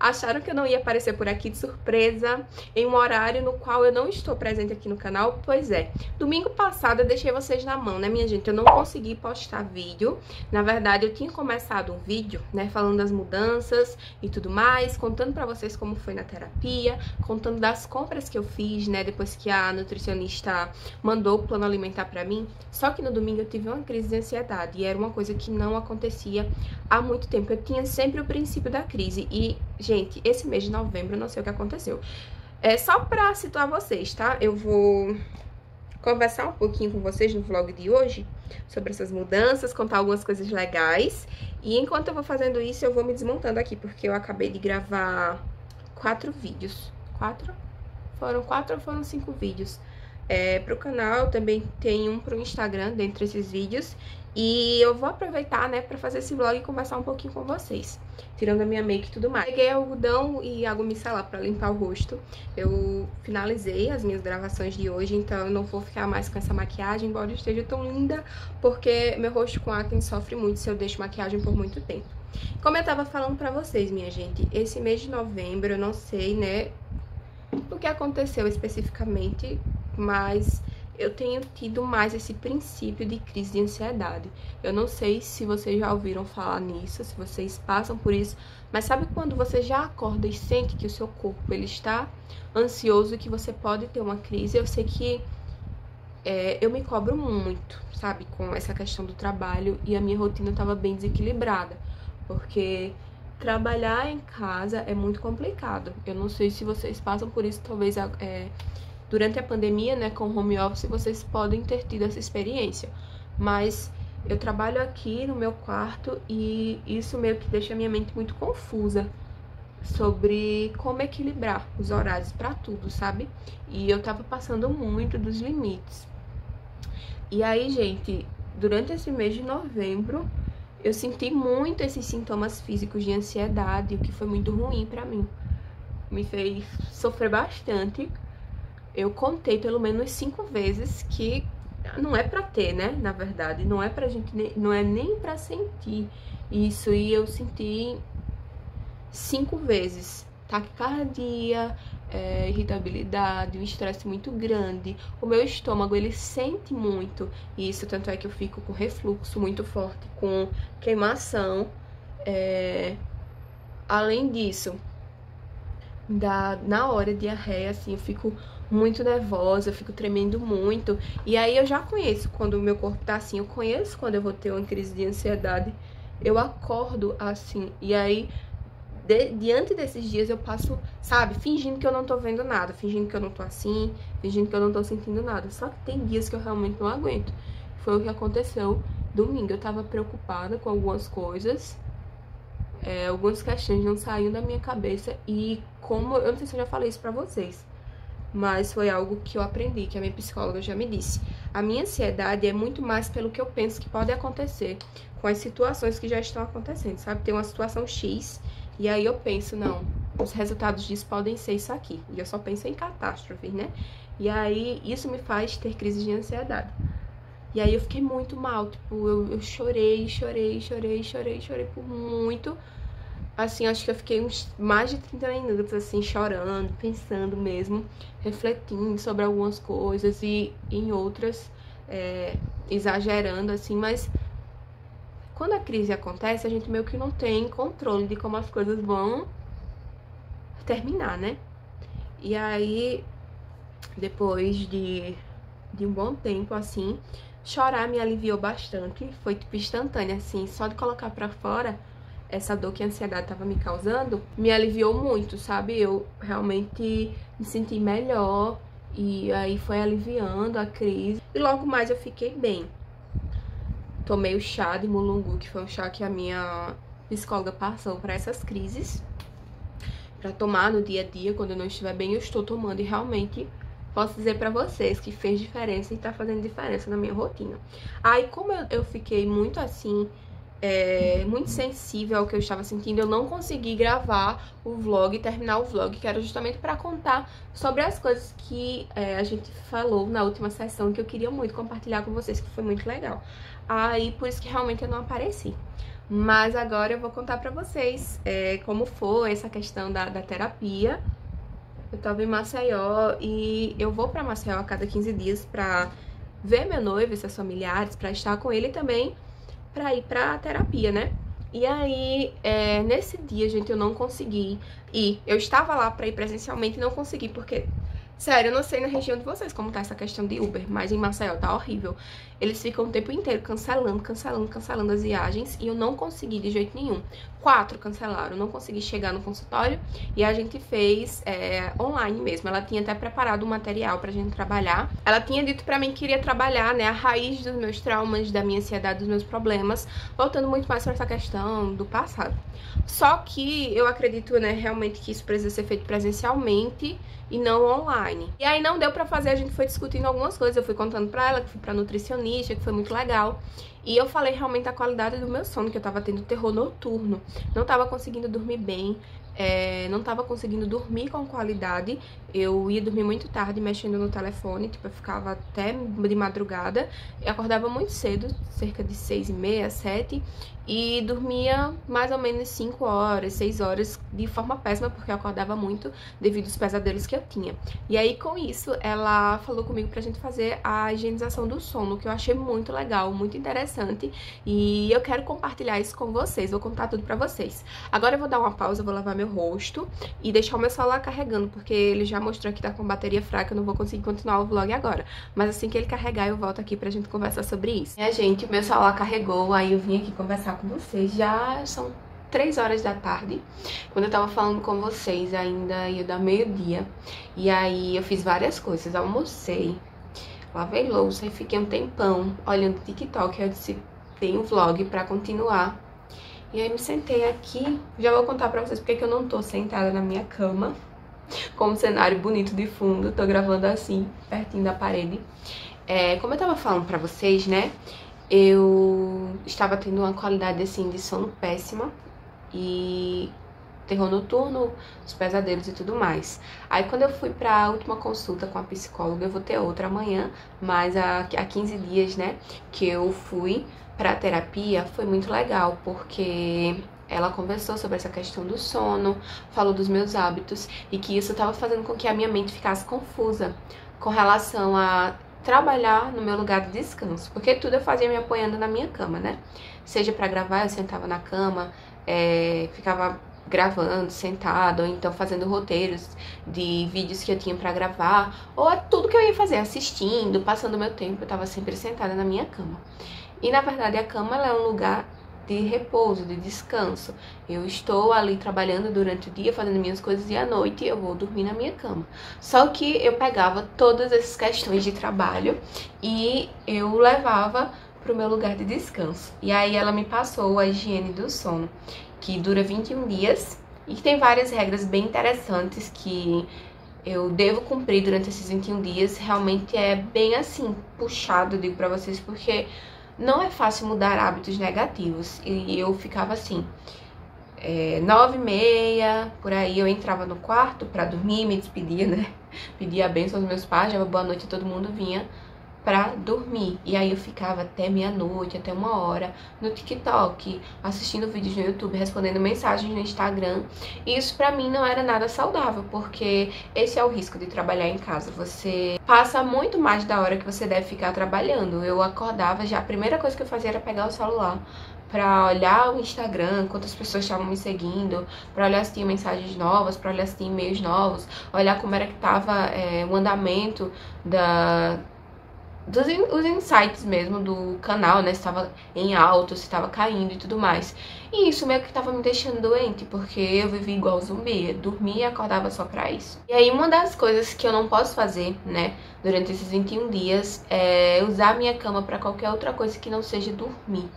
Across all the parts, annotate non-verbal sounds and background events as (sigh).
acharam que eu não ia aparecer por aqui de surpresa, em um horário no qual eu não estou presente aqui no canal. Pois é, domingo passado eu deixei vocês na mão, né, minha gente? Eu não consegui postar vídeo. Na verdade, eu tinha começado um vídeo, né, falando das mudanças e tudo mais, contando pra vocês como foi na terapia, contando das compras que eu fiz, né, depois que a nutricionista mandou o plano alimentar pra mim. Só que no domingo eu tive uma crise de ansiedade e era uma coisa que não acontecia há muito tempo. Eu tinha sempre o princípio da crise e, gente, esse mês de novembro não sei o que aconteceu. É só pra situar vocês, tá? Eu vou conversar um pouquinho com vocês no vlog de hoje sobre essas mudanças, contar algumas coisas legais. E enquanto eu vou fazendo isso, eu vou me desmontando aqui, porque eu acabei de gravar quatro vídeos. Quatro? Foram quatro ou foram cinco vídeos? É, pro canal, também tem um pro Instagram, dentre esses vídeos. E eu vou aproveitar, né, pra fazer esse vlog e conversar um pouquinho com vocês. Tirando a minha make e tudo mais. Peguei algodão e água micelar pra limpar o rosto. Eu finalizei as minhas gravações de hoje, então eu não vou ficar mais com essa maquiagem, embora esteja tão linda, porque meu rosto com acne sofre muito se eu deixo maquiagem por muito tempo. Como eu tava falando pra vocês, minha gente, esse mês de novembro, eu não sei, né, o que aconteceu especificamente, mas eu tenho tido mais esse princípio de crise de ansiedade. Eu não sei se vocês já ouviram falar nisso, se vocês passam por isso, mas sabe quando você já acorda e sente que o seu corpo ele está ansioso e que você pode ter uma crise? Eu sei que é, eu me cobro muito, sabe, com essa questão do trabalho e a minha rotina estava bem desequilibrada, porque trabalhar em casa é muito complicado. Eu não sei se vocês passam por isso, talvez é, durante a pandemia, né, com home office, vocês podem ter tido essa experiência. Mas eu trabalho aqui no meu quarto e isso meio que deixa minha mente muito confusa sobre como equilibrar os horários para tudo, sabe? E eu tava passando muito dos limites. E aí, gente, durante esse mês de novembro, eu senti muito esses sintomas físicos de ansiedade, o que foi muito ruim para mim. Me fez sofrer bastante eu contei pelo menos cinco vezes que não é para ter, né? Na verdade, não é pra gente, não é nem para sentir isso. E eu senti cinco vezes taquicardia, é, irritabilidade, um estresse muito grande. O meu estômago ele sente muito isso, tanto é que eu fico com refluxo muito forte, com queimação. É... Além disso, da, na hora de diarreia, assim, eu fico muito nervosa, eu fico tremendo muito. E aí eu já conheço quando o meu corpo tá assim, eu conheço quando eu vou ter uma crise de ansiedade. Eu acordo assim, e aí de, diante desses dias eu passo, sabe, fingindo que eu não tô vendo nada, fingindo que eu não tô assim, fingindo que eu não tô sentindo nada. Só que tem dias que eu realmente não aguento. Foi o que aconteceu domingo. Eu tava preocupada com algumas coisas, é, algumas questões não saíam da minha cabeça e como, eu não sei se eu já falei isso pra vocês, mas foi algo que eu aprendi, que a minha psicóloga já me disse. A minha ansiedade é muito mais pelo que eu penso que pode acontecer com as situações que já estão acontecendo, sabe? Tem uma situação X e aí eu penso, não, os resultados disso podem ser isso aqui. E eu só penso em catástrofes, né? E aí isso me faz ter crise de ansiedade. E aí eu fiquei muito mal, tipo, eu, eu chorei, chorei, chorei, chorei, chorei por muito Assim, acho que eu fiquei uns mais de 30 minutos, assim, chorando, pensando mesmo, refletindo sobre algumas coisas e em outras é, exagerando, assim, mas quando a crise acontece, a gente meio que não tem controle de como as coisas vão terminar, né? E aí, depois de, de um bom tempo, assim, chorar me aliviou bastante. Foi, tipo, instantâneo, assim, só de colocar pra fora essa dor que a ansiedade estava me causando, me aliviou muito, sabe? Eu realmente me senti melhor e aí foi aliviando a crise. E logo mais eu fiquei bem. Tomei o chá de mulungu, que foi um chá que a minha psicóloga passou para essas crises. Para tomar no dia a dia, quando eu não estiver bem, eu estou tomando e realmente posso dizer para vocês que fez diferença e tá fazendo diferença na minha rotina. Aí, como eu, eu fiquei muito assim, é, muito sensível ao que eu estava sentindo, eu não consegui gravar o vlog, terminar o vlog, que era justamente para contar sobre as coisas que é, a gente falou na última sessão, que eu queria muito compartilhar com vocês, que foi muito legal. Aí, por isso que realmente eu não apareci. Mas agora eu vou contar pra vocês é, como foi essa questão da, da terapia. Eu tava em Maceió e eu vou pra Maceió a cada 15 dias pra ver meu noivo e seus familiares, pra estar com ele também, pra ir pra terapia, né? E aí, é, nesse dia, gente, eu não consegui ir. Eu estava lá pra ir presencialmente e não consegui, porque Sério, eu não sei na região de vocês como tá essa questão de Uber, mas em Maceió tá horrível. Eles ficam o tempo inteiro cancelando, cancelando, cancelando as viagens e eu não consegui de jeito nenhum. Quatro cancelaram, não consegui chegar no consultório e a gente fez é, online mesmo. Ela tinha até preparado o material pra gente trabalhar. Ela tinha dito pra mim que iria trabalhar, né, a raiz dos meus traumas, da minha ansiedade, dos meus problemas, voltando muito mais pra essa questão do passado. Só que eu acredito, né, realmente que isso precisa ser feito presencialmente e não online. E aí não deu para fazer, a gente foi discutindo algumas coisas, eu fui contando para ela que fui para nutricionista, que foi muito legal. E eu falei realmente a qualidade do meu sono, que eu tava tendo terror noturno. Não tava conseguindo dormir bem, é, não tava conseguindo dormir com qualidade. Eu ia dormir muito tarde mexendo no telefone, tipo, eu ficava até de madrugada. Eu acordava muito cedo, cerca de seis e meia, sete, e dormia mais ou menos 5 horas, 6 horas de forma péssima, porque eu acordava muito devido aos pesadelos que eu tinha. E aí, com isso, ela falou comigo pra gente fazer a higienização do sono, que eu achei muito legal, muito interessante, e eu quero compartilhar isso com vocês, vou contar tudo pra vocês. Agora eu vou dar uma pausa, vou lavar meu rosto e deixar o meu celular carregando, porque ele já mostrou que tá com bateria fraca, eu não vou conseguir continuar o vlog agora. Mas assim que ele carregar, eu volto aqui pra gente conversar sobre isso. E a gente, o meu celular carregou, aí eu vim aqui conversar com vocês. Já são três horas da tarde, quando eu tava falando com vocês, ainda ia dar meio-dia. E aí eu fiz várias coisas, almocei, lavei louça e fiquei um tempão olhando TikTok. Eu disse, tem um vlog pra continuar. E aí me sentei aqui, já vou contar pra vocês porque que eu não tô sentada na minha cama, com um cenário bonito de fundo, tô gravando assim, pertinho da parede. É, como eu tava falando pra vocês, né, eu estava tendo uma qualidade assim de sono péssima. E terror noturno, os pesadelos e tudo mais. Aí quando eu fui para a última consulta com a psicóloga, eu vou ter outra amanhã, mas há, há 15 dias, né, que eu fui para terapia, foi muito legal, porque ela conversou sobre essa questão do sono, falou dos meus hábitos e que isso estava fazendo com que a minha mente ficasse confusa com relação a trabalhar no meu lugar de descanso, porque tudo eu fazia me apoiando na minha cama, né? Seja para gravar, eu sentava na cama, é, ficava gravando, sentado, ou então fazendo roteiros de vídeos que eu tinha para gravar, ou é tudo que eu ia fazer, assistindo, passando meu tempo, eu tava sempre sentada na minha cama. E na verdade a cama é um lugar de repouso, de descanso. Eu estou ali trabalhando durante o dia, fazendo minhas coisas e à noite eu vou dormir na minha cama. Só que eu pegava todas essas questões de trabalho e eu levava para o meu lugar de descanso. E aí ela me passou a higiene do sono, que dura 21 dias e que tem várias regras bem interessantes que eu devo cumprir durante esses 21 dias. Realmente é bem assim, puxado, digo para vocês, porque não é fácil mudar hábitos negativos. E eu ficava assim, é, nove e meia, por aí eu entrava no quarto para dormir, me despedia, né? (laughs) Pedia a benção aos meus pais, dava boa noite a todo mundo, vinha pra dormir. E aí eu ficava até meia-noite, até uma hora no TikTok, assistindo vídeos no YouTube, respondendo mensagens no Instagram. E isso pra mim não era nada saudável, porque esse é o risco de trabalhar em casa. Você passa muito mais da hora que você deve ficar trabalhando. Eu acordava já, a primeira coisa que eu fazia era pegar o celular para olhar o Instagram, quantas pessoas estavam me seguindo, para olhar se tinha mensagens novas, para olhar se tinha e-mails novos, olhar como era que tava é, o andamento da, dos os insights mesmo do canal, né? Se estava em alto, se estava caindo e tudo mais. E isso meio que estava me deixando doente, porque eu vivi igual zumbi, dormia e acordava só pra isso. E aí uma das coisas que eu não posso fazer, né, durante esses 21 dias é usar minha cama para qualquer outra coisa que não seja dormir.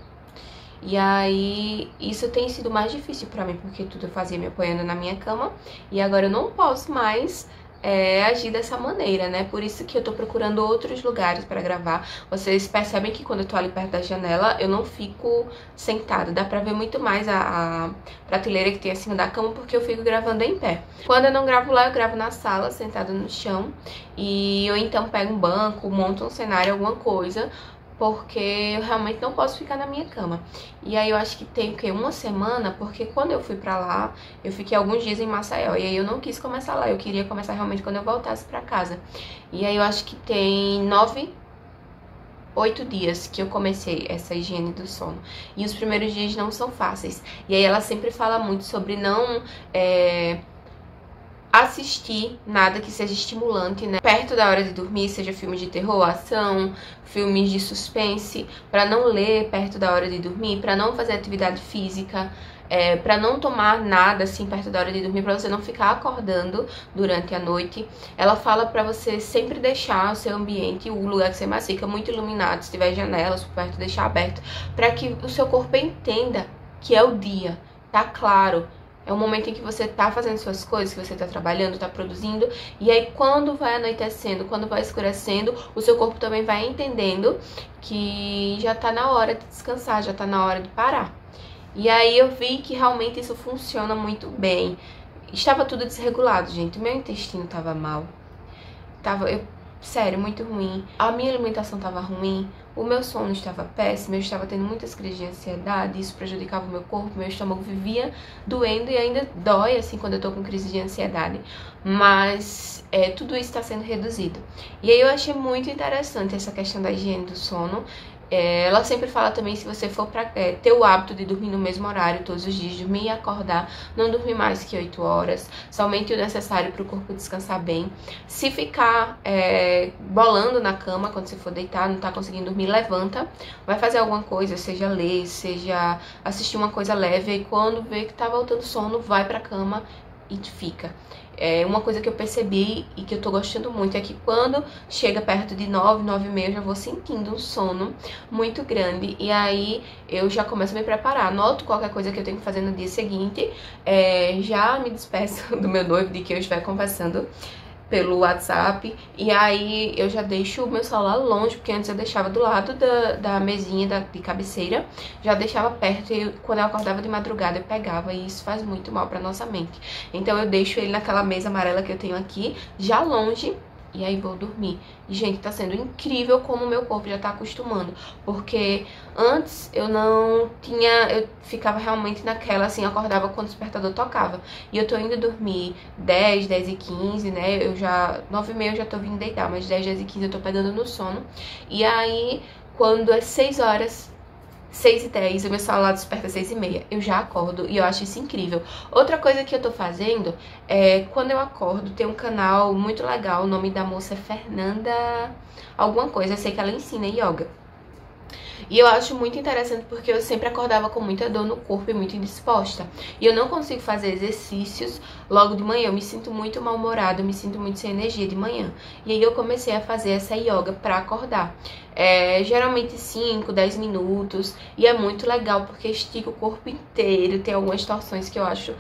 E aí, isso tem sido mais difícil para mim, porque tudo eu fazia me apoiando na minha cama, e agora eu não posso mais é, agir dessa maneira, né? Por isso que eu tô procurando outros lugares para gravar. Vocês percebem que quando eu tô ali perto da janela, eu não fico sentada. Dá pra ver muito mais a, a prateleira que tem acima da cama, porque eu fico gravando em pé. Quando eu não gravo lá, eu gravo na sala, sentada no chão. E eu então pego um banco, monto um cenário, alguma coisa porque eu realmente não posso ficar na minha cama. E aí eu acho que tem que uma semana, porque quando eu fui pra lá, eu fiquei alguns dias em Maceió e aí eu não quis começar lá, eu queria começar realmente quando eu voltasse pra casa. E aí eu acho que tem nove oito dias que eu comecei essa higiene do sono. E os primeiros dias não são fáceis. E aí ela sempre fala muito sobre não é, assistir nada que seja estimulante, né? Perto da hora de dormir, seja filme de terror, ação, filmes de suspense, para não ler perto da hora de dormir, para não fazer atividade física é, para não tomar nada assim perto da hora de dormir, para você não ficar acordando durante a noite. Ela fala para você sempre deixar o seu ambiente, o lugar que você mais fica, muito iluminado, se tiver janelas por perto, deixar aberto, para que o seu corpo entenda que é o dia, tá claro. É o momento em que você tá fazendo suas coisas, que você tá trabalhando, tá produzindo. E aí, quando vai anoitecendo, quando vai escurecendo, o seu corpo também vai entendendo que já tá na hora de descansar, já tá na hora de parar. E aí eu vi que realmente isso funciona muito bem. Estava tudo desregulado, gente. Meu intestino estava mal. Tava, eu, sério, muito ruim. A minha alimentação estava ruim. O meu sono estava péssimo. Eu estava tendo muitas crises de ansiedade. Isso prejudicava o meu corpo. Meu estômago vivia doendo e ainda dói, assim, quando eu tô com crise de ansiedade. Mas é, tudo isso está sendo reduzido. E aí eu achei muito interessante essa questão da higiene do sono. É, ela sempre fala também se você for para é, ter o hábito de dormir no mesmo horário todos os dias, dormir e acordar, não dormir mais que 8 horas, somente o necessário para o corpo descansar bem. Se ficar é, bolando na cama quando você for deitar, não tá conseguindo dormir, levanta, vai fazer alguma coisa, seja ler, seja assistir uma coisa leve, e quando vê que tá voltando sono, vai pra cama e fica. É, uma coisa que eu percebi e que eu tô gostando muito é que quando chega perto de 9, 9 e meia, eu já vou sentindo um sono muito grande. E aí eu já começo a me preparar. Noto qualquer coisa que eu tenho que fazer no dia seguinte. É, já me despeço (laughs) do meu noivo de que eu estiver conversando pelo WhatsApp. E aí eu já deixo o meu celular longe, porque antes eu deixava do lado da, da mesinha da, de cabeceira, já deixava perto e quando eu acordava de madrugada eu pegava e isso faz muito mal pra nossa mente. Então eu deixo ele naquela mesa amarela que eu tenho aqui, já longe e aí vou dormir. Gente, tá sendo incrível como o meu corpo já tá acostumando. Porque antes eu não tinha. Eu ficava realmente naquela, assim, acordava quando o despertador tocava. E eu tô indo dormir 10, 10 e 15, né? Eu já. 9 e meia eu já tô vindo deitar, mas 10, 10 e 15 eu tô pegando no sono. E aí, quando é 6 horas, 6 e 10, o meu celular desperta 6 e meia. Eu já acordo e eu acho isso incrível. Outra coisa que eu tô fazendo é, quando eu acordo, tem um canal muito legal, o nome da moça é Fernanda alguma coisa, eu sei que ela ensina yoga. E eu acho muito interessante porque eu sempre acordava com muita dor no corpo e muito indisposta. E eu não consigo fazer exercícios logo de manhã. Eu me sinto muito mal-humorada, eu me sinto muito sem energia de manhã. E aí eu comecei a fazer essa yoga para acordar. É, geralmente 5, 10 minutos. E é muito legal porque estica o corpo inteiro. Tem algumas torções que eu acho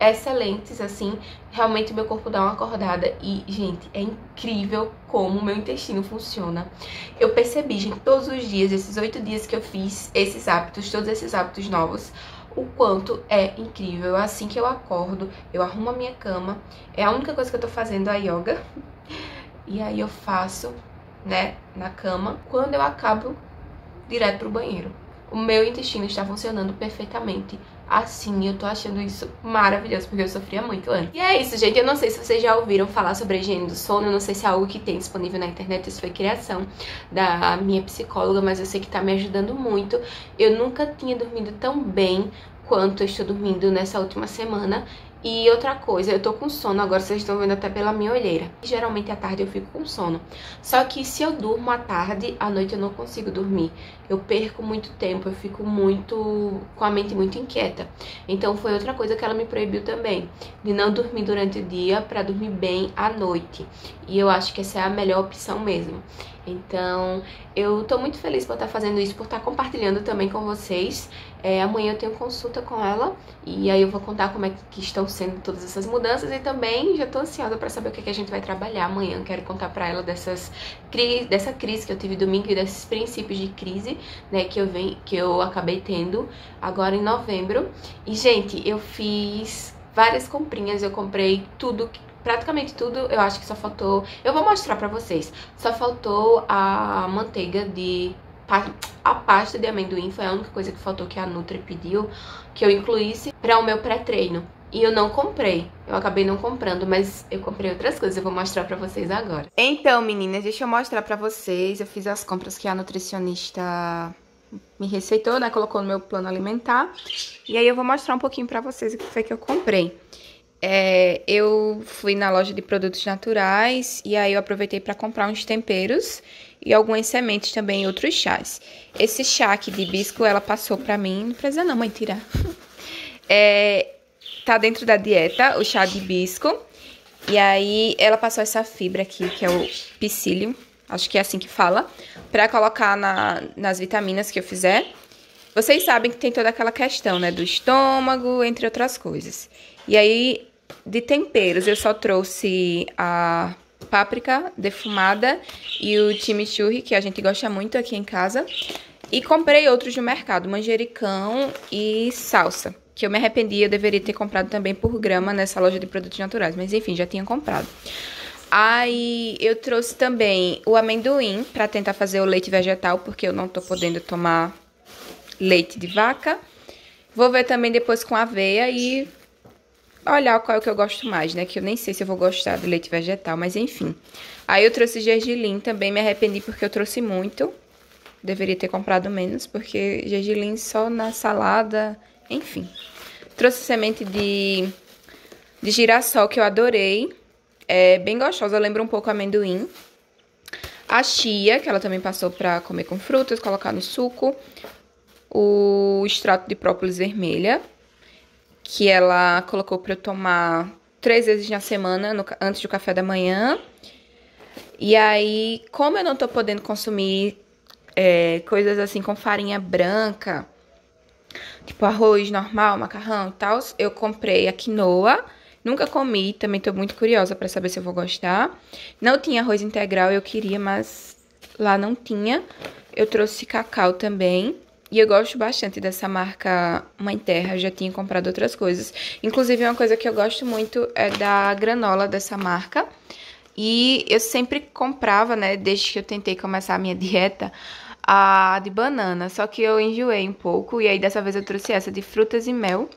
excelentes, assim. Realmente meu corpo dá uma acordada e, gente, é incrível como o meu intestino funciona. Eu percebi, gente, todos os dias, esses oito dias que eu fiz esses hábitos, todos esses hábitos novos, o quanto é incrível. Assim que eu acordo, eu arrumo a minha cama. É a única coisa que eu tô fazendo a yoga. E aí eu faço, né, na cama. Quando eu acabo, direto pro banheiro. O meu intestino está funcionando perfeitamente assim. Eu tô achando isso maravilhoso, porque eu sofria muito antes. E é isso, gente. Eu não sei se vocês já ouviram falar sobre a higiene do sono. Eu não sei se é algo que tem disponível na internet. Isso foi criação da minha psicóloga, mas eu sei que tá me ajudando muito. Eu nunca tinha dormido tão bem quanto eu estou dormindo nessa última semana. E outra coisa, eu tô com sono, agora vocês estão vendo até pela minha olheira. Geralmente à tarde eu fico com sono. Só que se eu durmo à tarde, à noite eu não consigo dormir. Eu perco muito tempo, eu fico muito com a mente muito inquieta. Então foi outra coisa que ela me proibiu também, de não dormir durante o dia para dormir bem à noite. E eu acho que essa é a melhor opção mesmo. Então, eu tô muito feliz por estar fazendo isso, por estar compartilhando também com vocês. É, amanhã eu tenho consulta com ela e aí eu vou contar como é que estão sendo todas essas mudanças e também já tô ansiosa para saber o que, que a gente vai trabalhar amanhã. Quero contar para ela dessas dessa crise que eu tive domingo e desses princípios de crise, né, que eu vem, que eu acabei tendo agora em novembro. E gente, eu fiz várias comprinhas, eu comprei tudo praticamente tudo, eu acho que só faltou... Eu vou mostrar pra vocês. Só faltou a manteiga de a pasta de amendoim foi a única coisa que faltou que a Nutri pediu que eu incluísse para o meu pré-treino. E eu não comprei. Eu acabei não comprando, mas eu comprei outras coisas. Eu vou mostrar pra vocês agora. Então, meninas, deixa eu mostrar pra vocês. Eu fiz as compras que a nutricionista me receitou, né? Colocou no meu plano alimentar. E aí eu vou mostrar um pouquinho pra vocês o que foi que eu comprei. É, eu fui na loja de produtos naturais e aí eu aproveitei para comprar uns temperos e algumas sementes também e outros chás. Esse chá aqui de hibisco ela passou para mim, não precisa não, mãe, tirar. (laughs) É, tá dentro da dieta, o chá de hibisco. E aí ela passou essa fibra aqui, que é o psyllium, acho que é assim que fala, para colocar na, nas vitaminas que eu fizer. Vocês sabem que tem toda aquela questão, né, do estômago, entre outras coisas. E aí, de temperos, eu só trouxe a páprica defumada e o chimichurri, que a gente gosta muito aqui em casa. E comprei outros no mercado, manjericão e salsa que eu me arrependi, eu deveria ter comprado também por grama nessa loja de produtos naturais, mas enfim, já tinha comprado. Aí eu trouxe também o amendoim para tentar fazer o leite vegetal, porque eu não tô podendo tomar leite de vaca. Vou ver também depois com aveia e olhar qual é o que eu gosto mais, né? Que eu nem sei se eu vou gostar do leite vegetal, mas enfim. Aí eu trouxe gergelim também, me arrependi porque eu trouxe muito. Deveria ter comprado menos, porque gergelim só na salada, enfim. Trouxe semente de, de girassol que eu adorei. É bem gostosa, lembra um pouco amendoim. A chia, que ela também passou pra comer com frutas, colocar no suco. O extrato de própolis vermelha, que ela colocou pra eu tomar três vezes na semana, no, antes do café da manhã. E aí, como eu não tô podendo consumir é, coisas assim com farinha branca, tipo arroz normal, macarrão e tal, eu comprei a quinoa. Nunca comi, também tô muito curiosa para saber se eu vou gostar. Não tinha arroz integral, eu queria, mas lá não tinha. Eu trouxe cacau também. E eu gosto bastante dessa marca Mãe Terra, já tinha comprado outras coisas. Inclusive, uma coisa que eu gosto muito é da granola dessa marca. E eu sempre comprava, né, desde que eu tentei começar a minha dieta, a de banana, só que eu enjoei um pouco. E aí dessa vez eu trouxe essa de frutas e mel.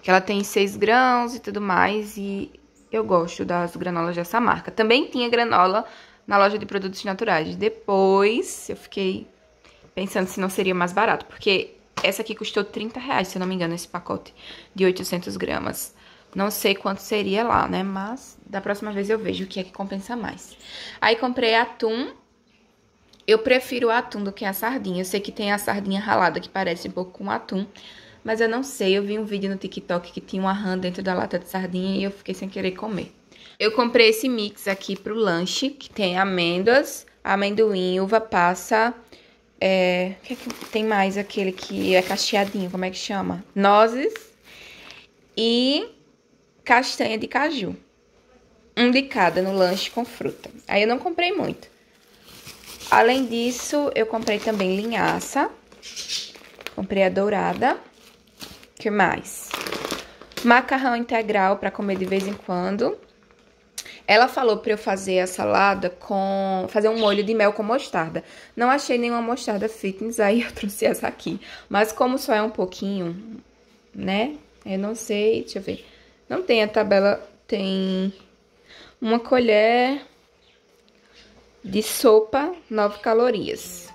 Que ela tem 6 grãos e tudo mais. E eu gosto das granolas dessa marca. Também tinha granola na loja de produtos naturais. Depois eu fiquei pensando se não seria mais barato. Porque essa aqui custou 30 reais, se eu não me engano, esse pacote de 800 gramas. Não sei quanto seria lá, né? Mas da próxima vez eu vejo o que é que compensa mais. Aí comprei atum eu prefiro o atum do que a sardinha. Eu sei que tem a sardinha ralada que parece um pouco com atum, mas eu não sei. Eu vi um vídeo no TikTok que tinha uma rã dentro da lata de sardinha e eu fiquei sem querer comer. Eu comprei esse mix aqui pro lanche, que tem amêndoas, amendoim, uva passa, é... O que, é que tem mais aquele que é cacheadinho, como é que chama? Nozes e castanha de caju. Um de cada no lanche com fruta. Aí eu não comprei muito. Além disso, eu comprei também linhaça. Comprei a dourada. que mais? Macarrão integral para comer de vez em quando. Ela falou para eu fazer a salada com... Fazer um molho de mel com mostarda. Não achei nenhuma mostarda fitness, aí eu (laughs) trouxe essa aqui. Mas como só é um pouquinho, né? Eu não sei, deixa eu ver. Não tem a tabela, tem uma colher de sopa, 9 calorias.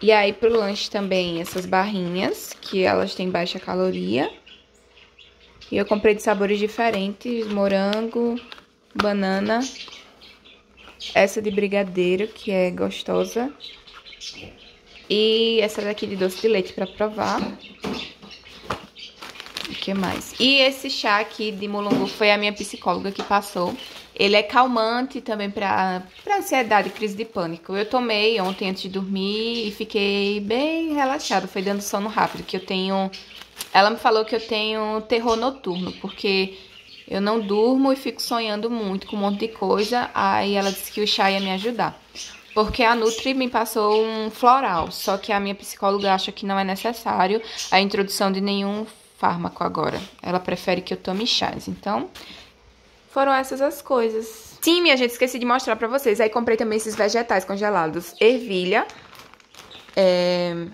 E aí, pro lanche também, essas barrinhas, que elas têm baixa caloria. E eu comprei de sabores diferentes, morango, banana. Essa de brigadeiro, que é gostosa. E essa daqui de doce de leite pra provar que mais? E esse chá aqui de mulungu foi a minha psicóloga que passou. Ele é calmante também para ansiedade, crise de pânico. Eu tomei ontem antes de dormir e fiquei bem relaxada. Foi dando sono rápido, que eu tenho... Ela me falou que eu tenho terror noturno, porque eu não durmo e fico sonhando muito com um monte de coisa. Aí ela disse que o chá ia me ajudar. Porque a Nutri me passou um floral, só que a minha psicóloga acha que não é necessário a introdução de nenhum fármaco agora. Ela prefere que eu tome chás. Então, foram essas as coisas. Sim, minha gente, esqueci de mostrar pra vocês. Aí comprei também esses vegetais congelados. Ervilha, é,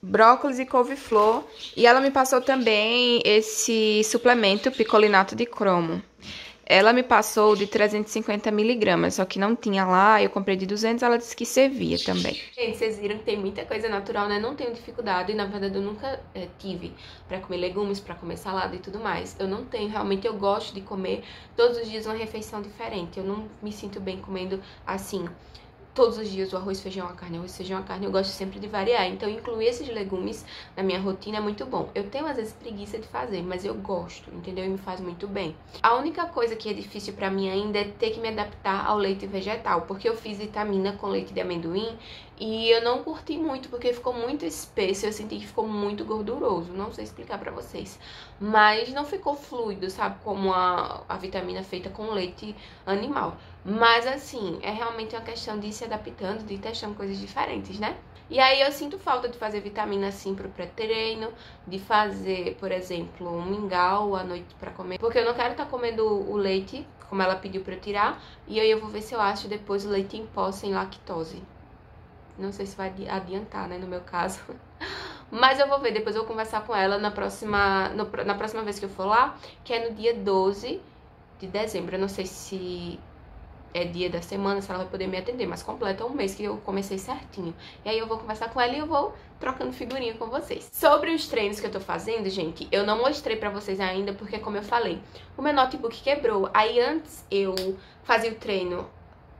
brócolis e couve-flor. E ela me passou também esse suplemento picolinato de cromo. Ela me passou de 350 miligramas, só que não tinha lá, eu comprei de 200, ela disse que servia também. Gente, vocês viram que tem muita coisa natural, né? Não tenho dificuldade, na verdade eu nunca é, tive para comer legumes, para comer salada e tudo mais. Eu não tenho, realmente eu gosto de comer todos os dias uma refeição diferente. Eu não me sinto bem comendo assim todos os dias o arroz, feijão, a carne, arroz, feijão, a carne, eu gosto sempre de variar. Então, incluir esses legumes na minha rotina é muito bom. Eu tenho, às vezes, preguiça de fazer, mas eu gosto, entendeu? E me faz muito bem. A única coisa que é difícil para mim ainda é ter que me adaptar ao leite vegetal, porque eu fiz vitamina com leite de amendoim e eu não curti muito, porque ficou muito espesso, eu senti que ficou muito gorduroso. Não sei explicar para vocês. Mas não ficou fluido, sabe? Como a, a vitamina feita com leite animal. Mas assim, é realmente uma questão de se adaptando, de testando coisas diferentes, né? E aí eu sinto falta de fazer vitamina assim pro pré-treino, de fazer, por exemplo, um mingau à noite para comer, porque eu não quero estar tá comendo o leite, como ela pediu para eu tirar, e aí eu vou ver se eu acho depois o leite em pó sem lactose. Não sei se vai adiantar, né, no meu caso. (laughs) Mas eu vou ver, depois eu vou conversar com ela na próxima, no, na próxima vez que eu for lá, que é no dia 12 de dezembro. Eu não sei se é dia da semana, se ela vai poder me atender, mas completa um mês que eu comecei certinho. E aí eu vou conversar com ela e eu vou trocando figurinha com vocês. Sobre os treinos que eu tô fazendo, gente, eu não mostrei pra vocês ainda, porque como eu falei, o meu notebook quebrou. Aí antes eu fazia o treino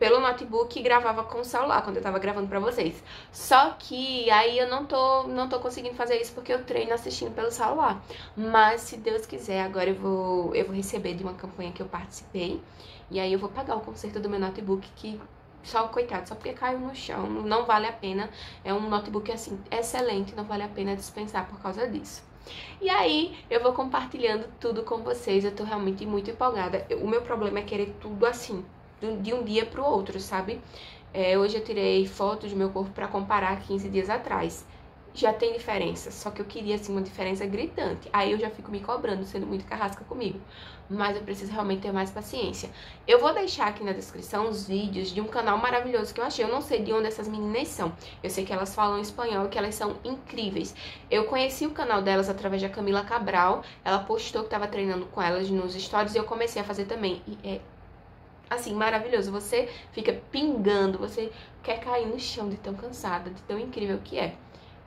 pelo notebook e gravava com o celular quando eu tava gravando pra vocês. Só que aí eu não tô, não tô conseguindo fazer isso porque eu treino assistindo pelo celular. Mas se Deus quiser, agora eu vou, eu vou receber de uma campanha que eu participei. E aí eu vou pagar o conserto do meu notebook que só, coitado, só porque caiu no chão, não vale a pena. É um notebook, assim, excelente, não vale a pena dispensar por causa disso. E aí, eu vou compartilhando tudo com vocês, eu tô realmente muito empolgada. O meu problema é querer tudo assim, de um dia para o outro, sabe? É, hoje eu tirei fotos do meu corpo para comparar 15 dias atrás. Já tem diferença, só que eu queria assim uma diferença gritante. Aí eu já fico me cobrando, sendo muito carrasca comigo. Mas eu preciso realmente ter mais paciência. Eu vou deixar aqui na descrição os vídeos de um canal maravilhoso que eu achei. Eu não sei de onde essas meninas são. Eu sei que elas falam espanhol e que elas são incríveis. Eu conheci o canal delas através da Camila Cabral. Ela postou que estava treinando com elas nos stories e eu comecei a fazer também. E é assim, maravilhoso. Você fica pingando, você quer cair no chão de tão cansada, de tão incrível que é.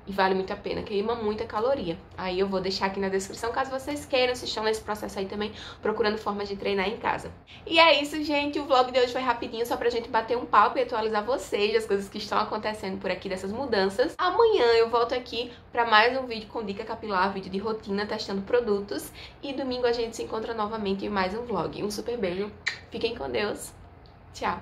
E vale muito a pena, queima muita caloria. Aí eu vou deixar aqui na descrição, caso vocês queiram, se estão nesse processo aí também, procurando formas de treinar em casa. E é isso, gente. O vlog de hoje foi rapidinho, só pra gente bater um papo e atualizar vocês das coisas que estão acontecendo por aqui, dessas mudanças. Amanhã eu volto aqui pra mais um vídeo com dica capilar, vídeo de rotina, testando produtos. E domingo a gente se encontra novamente em mais um vlog. Um super beijo, fiquem com Deus. Tchau.